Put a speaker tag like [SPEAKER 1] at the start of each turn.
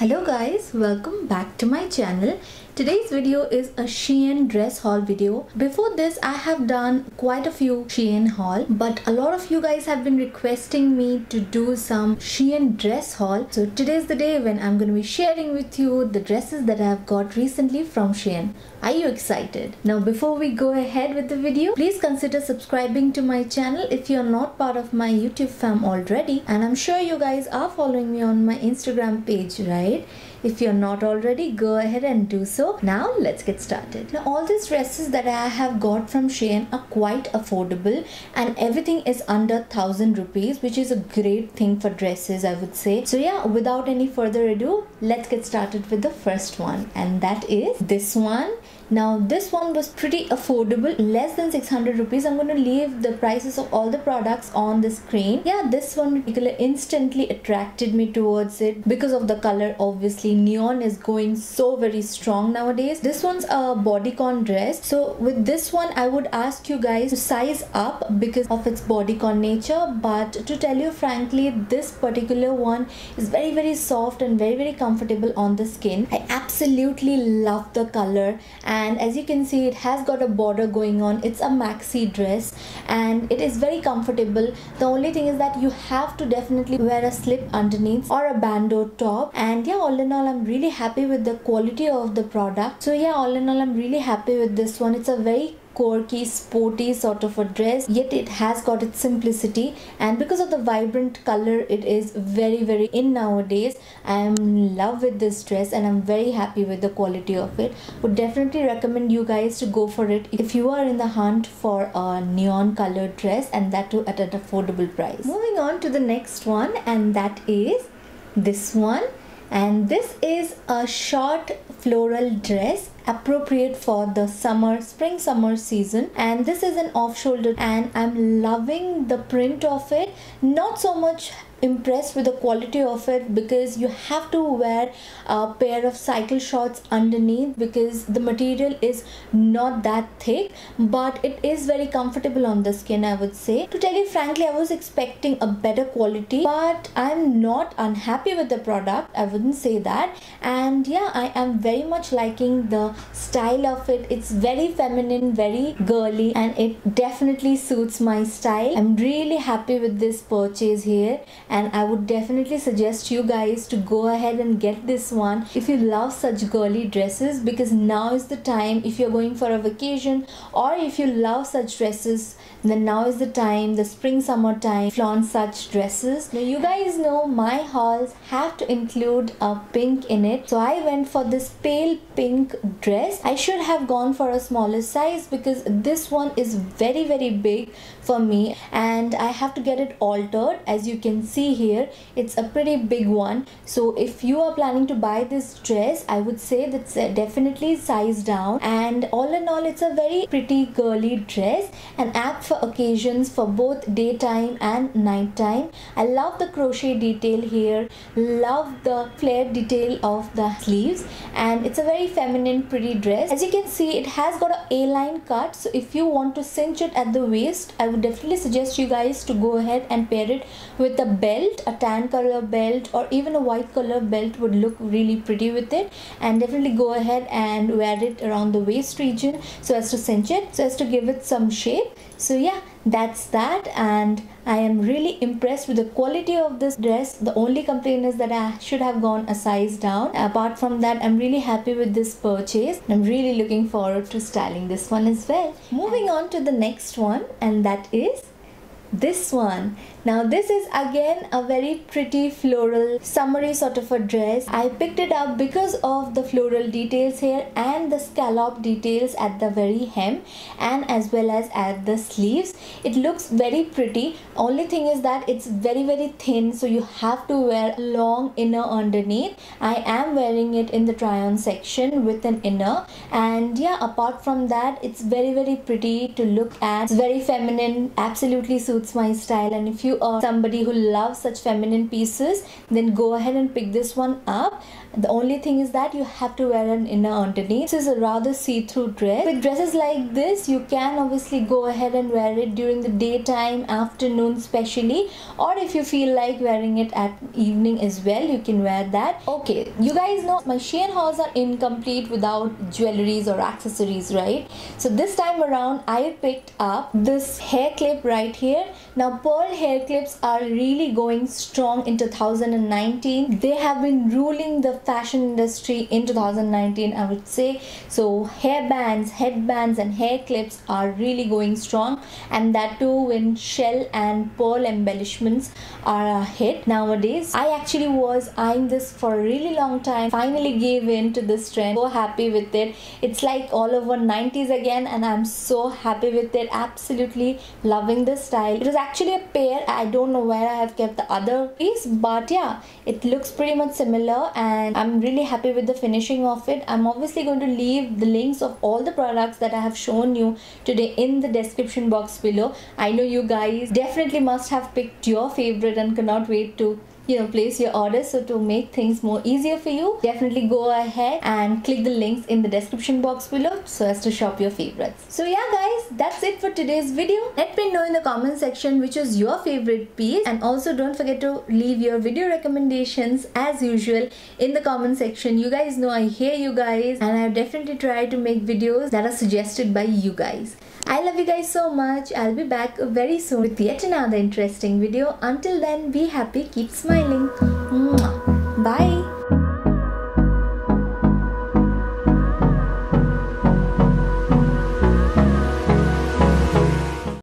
[SPEAKER 1] Hello guys, welcome back to my channel. Today's video is a Shein dress haul video. Before this I have done quite a few Shein haul but a lot of you guys have been requesting me to do some Shein dress haul. So today's the day when I'm going to be sharing with you the dresses that I have got recently from Shein. Are you excited? Now before we go ahead with the video, please consider subscribing to my channel if you're not part of my YouTube fam already and I'm sure you guys are following me on my Instagram page, right? If you're not already, go ahead and do so. Now let's get started. Now all these dresses that I have got from Shein are quite affordable and everything is under 1000 rupees which is a great thing for dresses I would say. So yeah, without any further ado, let's get started with the first one and that is this one now this one was pretty affordable less than 600 rupees. I'm going to leave the prices of all the products on the screen. Yeah this one particular instantly attracted me towards it because of the color. Obviously neon is going so very strong nowadays. This one's a bodycon dress. So with this one i would ask you guys to size up because of its bodycon nature. But to tell you frankly this particular one is very very soft and very very comfortable on the skin. I absolutely love the color. and and as you can see it has got a border going on. It's a maxi dress and it is very comfortable. The only thing is that you have to definitely wear a slip underneath or a bandeau top. And yeah all in all i'm really happy with the quality of the product. So yeah all in all i'm really happy with this one. It's a very quirky sporty sort of a dress yet it has got its simplicity. And because of the vibrant color it is very very in nowadays i am in love with this dress and i'm very happy with the quality of it. Would definitely recommend you guys to go for it if you are in the hunt for a neon colored dress and that too at an affordable price. Moving on to the next one and that is this one. And this is a short floral dress appropriate for the summer spring summer season. And this is an off shoulder and i'm loving the print of it. Not so much impressed with the quality of it because you have to wear a pair of cycle shorts underneath because the material is not that thick but it is very comfortable on the skin I would say. To tell you frankly I was expecting a better quality but I'm not unhappy with the product I wouldn't say that. And yeah I am very much liking the style of it. It's very feminine very girly and it definitely suits my style. I'm really happy with this purchase here and I would definitely suggest you guys to go ahead and get this one if you love such girly dresses because now is the time if you're going for a vacation or if you love such dresses then now is the time the spring summer time flaunt such dresses. Now you guys know my hauls have to include a pink in it. So I went for this pale pink dress I should have gone for a smaller size because this one is very very big for me and I have to get it altered. As you can see here it's a pretty big one. So if you are planning to buy this dress I would say that's uh, definitely size down. And all in all it's a very pretty girly dress and apt for occasions for both daytime and nighttime. I love the crochet detail here love the flare detail of the sleeves and it's a very feminine pretty dress. As you can see it has got a A-line cut. So if you want to cinch it at the waist I would definitely suggest you guys to go ahead and pair it with a belt a tan color belt or even a white color belt would look really pretty with it. And definitely go ahead and wear it around the waist region so as to cinch it so as to give it some shape. So yeah that's that and I am really impressed with the quality of this dress. The only complaint is that I should have gone a size down. Apart from that I'm really happy with this purchase I'm really looking forward to styling this one as well. Moving on to the next one and that is this one. Now this is again a very pretty floral summery sort of a dress. I picked it up because of the floral details here and the scallop details at the very hem and as well as at the sleeves. It looks very pretty. Only thing is that it's very very thin so you have to wear long inner underneath. I am wearing it in the try on section with an inner. And yeah apart from that it's very very pretty to look at. It's very feminine absolutely suits suits my style. And if you are somebody who loves such feminine pieces then go ahead and pick this one up the only thing is that you have to wear an inner underneath. This is a rather see-through dress. With dresses like this you can obviously go ahead and wear it during the daytime afternoon especially or if you feel like wearing it at evening as well you can wear that. Okay you guys know my Shein hauls are incomplete without jewelries or accessories right? So this time around I picked up this hair clip right here. Now pearl hair clips are really going strong in 2019 they have been ruling the fashion industry in 2019 I would say. So hair bands headbands and hair clips are really going strong. And that too when shell and pearl embellishments are a hit nowadays. I actually was eyeing this for a really long time. Finally gave in to this trend. So happy with it. It's like all over 90s again and I'm so happy with it. Absolutely loving this style. It was actually a pair. I don't know where I have kept the other piece but yeah it looks pretty much similar and and I'm really happy with the finishing of it. I'm obviously going to leave the links of all the products that I have shown you today in the description box below. I know you guys definitely must have picked your favorite and cannot wait to you know place your order. So to make things more easier for you definitely go ahead and click the links in the description box below so as to shop your favorites. So yeah guys that's it for today's video. Let me know in the comment section which is your favorite piece. And also don't forget to leave your video recommendations as usual in the comment section. You guys know I hear you guys and I definitely try to make videos that are suggested by you guys I love you guys so much. I'll be back very soon with yet another interesting video. Until then, be happy, keep smiling. Bye.